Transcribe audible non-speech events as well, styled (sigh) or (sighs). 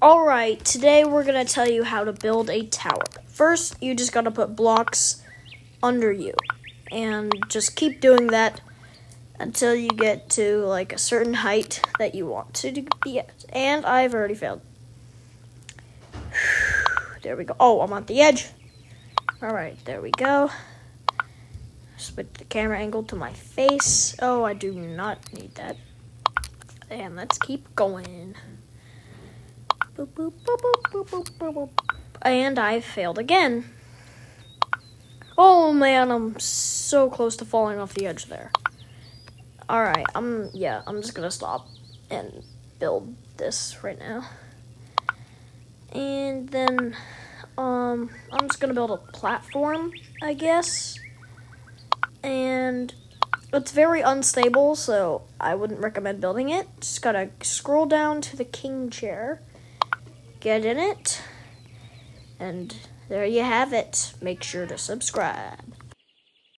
Alright, today we're gonna tell you how to build a tower. First, you just gotta put blocks under you. And just keep doing that until you get to like a certain height that you want to be at. And I've already failed. (sighs) There we go. Oh, I'm on the edge. Alright, there we go. Switch the camera angle to my face. Oh, I do not need that. And let's keep going. Boop, boop, boop, and I failed again. Oh man, I'm so close to falling off the edge there. Alright, I'm, yeah, I'm just gonna stop and build this right now. And then, um, I'm just gonna build a platform, I guess. And it's very unstable, so I wouldn't recommend building it. Just gotta scroll down to the king chair get in it. And there you have it. Make sure to subscribe.